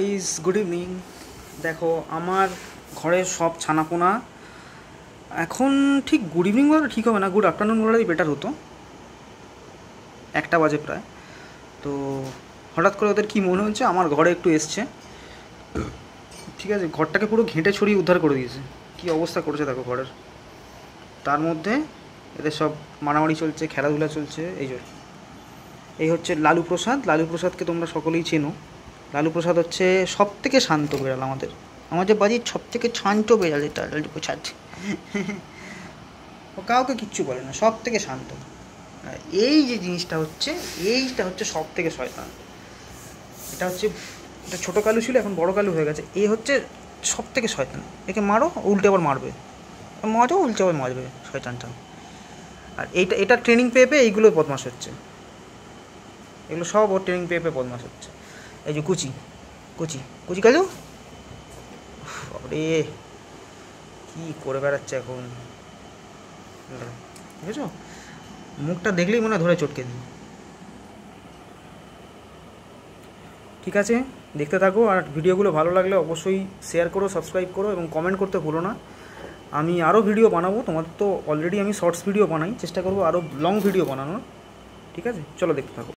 Guys good evening দেখো, আমার ঘরের সব ছানাপোনা। এখন ঠিক গুড ইভিনিং বলা ঠিক হবে না গুড আফটারনুন বলারই বেটার হতো। একটা বাজে প্রায়। তো হঠাৎ করে ওদের কি মনে হচ্ছে, আমার ঘরে একটু এসছে। ঠিক আছে, ঘরটাকে পুরো ঘেঁটে ছড়িয়ে উদ্ধার করে দিয়েছে। কি অবস্থা করেছে দেখো ঘরের। তার মধ্যে এদের সব মারামারি চলছে, খেলাধুলা চলছে, এই জন্য এই হচ্ছে লালু প্রসাদ। লালু প্রসাদকে তোমরা সকলেই চেনো। লালু প্রসাদ হচ্ছে সব থেকে শান্ত বিড়াল আমাদের। আমাদের বাড়ির সব থেকে শান্ত বিড়াল এটা লালু প্রসাদ ও কাউকে কিচ্ছু বলে না সব থেকে শান্ত এই যে জিনিসটা হচ্ছে, এইটা হচ্ছে সব থেকে শয়তান। এটা হচ্ছে, এটা ছোটো কালু ছিল, এখন বড় কালু হয়ে গেছে। এ হচ্ছে সব থেকে শয়তান। একে মারো, উল্টে আবার মারবে। মারো, উল্টে আবার মারবে শয়তানটা। আর এইটা, এটা ট্রেনিং পেয়ে পেয়ে এইগুলো বদমাস হচ্ছে। এগুলো সব ওর ট্রেনিং পেয়ে পেয়ে বদমাস হচ্ছে। এই যে কুচি কুচি কুচি কাজু বাবরে কি করে বেড়াচ্ছে এখন? বুঝেছ মুখটা দেখলেই মনে ধরে চটকে দিই। ঠিক আছে, দেখতে থাকো, আর ভিডিওগুলো ভালো লাগলে অবশ্যই শেয়ার করো সাবস্ক্রাইব করো, এবং কমেন্ট করতে ভুলো না। আমি আরও ভিডিও বানাবো, তোমাদের তো অলরেডি আমি শর্টস ভিডিও বানাই, চেষ্টা করব আরও লং ভিডিও বানানোর। ঠিক আছে, চলো দেখতে থাকো।